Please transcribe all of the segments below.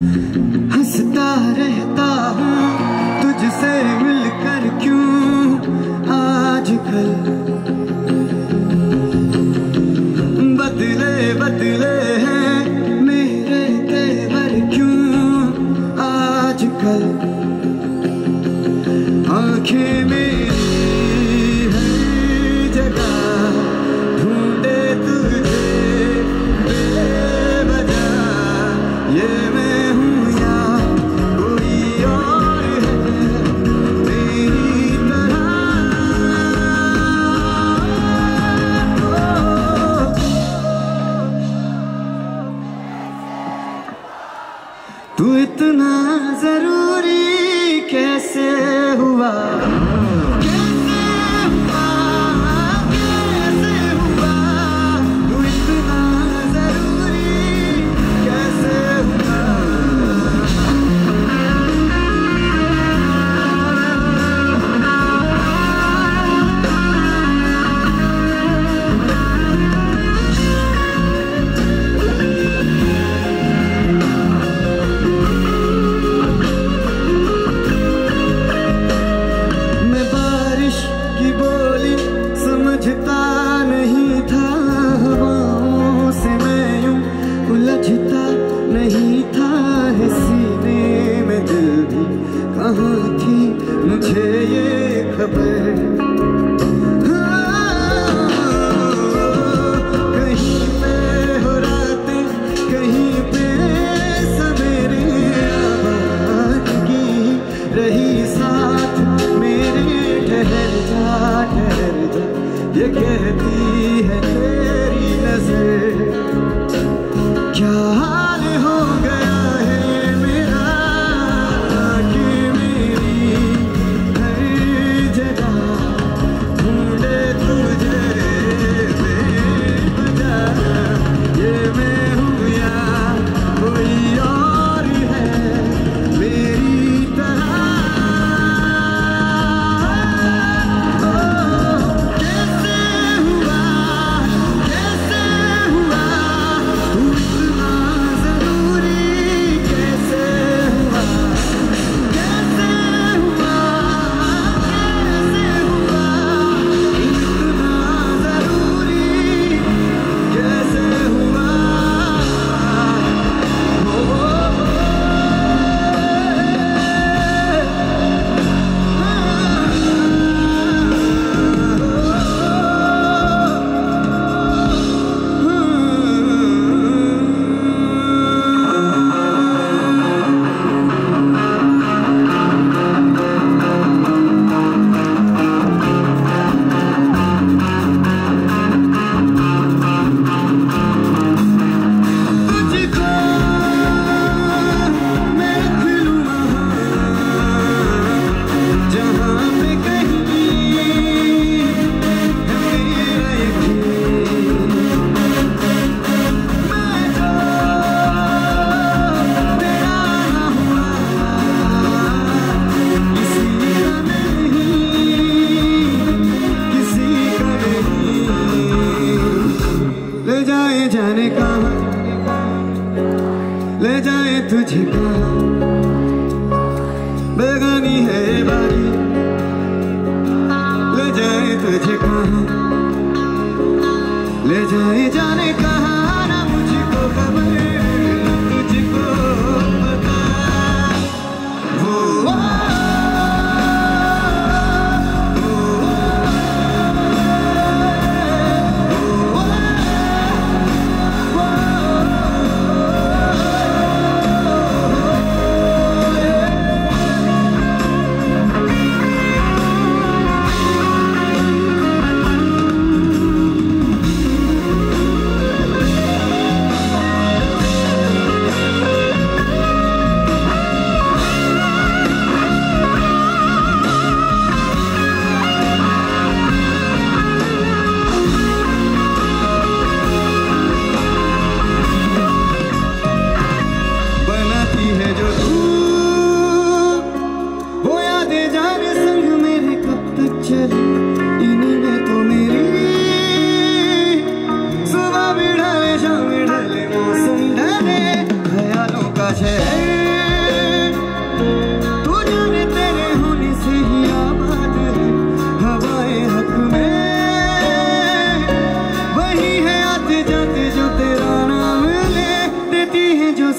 ہنستا رہتا ہوں تجھ سے مل کر کیوں آج کل؟ بدلے بدلے ہیں، میرے تیور کیوں آج کل؟ تو اتنا ضروری کیسے ہوا؟ تجھے کہاں بیگانی ہے باری لے جائے تجھے کہاں لے جائے جانے کا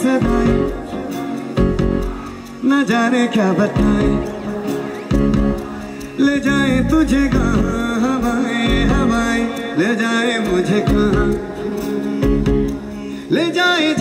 صدائی نہ جانے کیا بتائیں لے جائیں تجھے کہاں؟ ہوائیں ہوائیں۔ لے جائیں مجھے کہاں؟ لے جائیں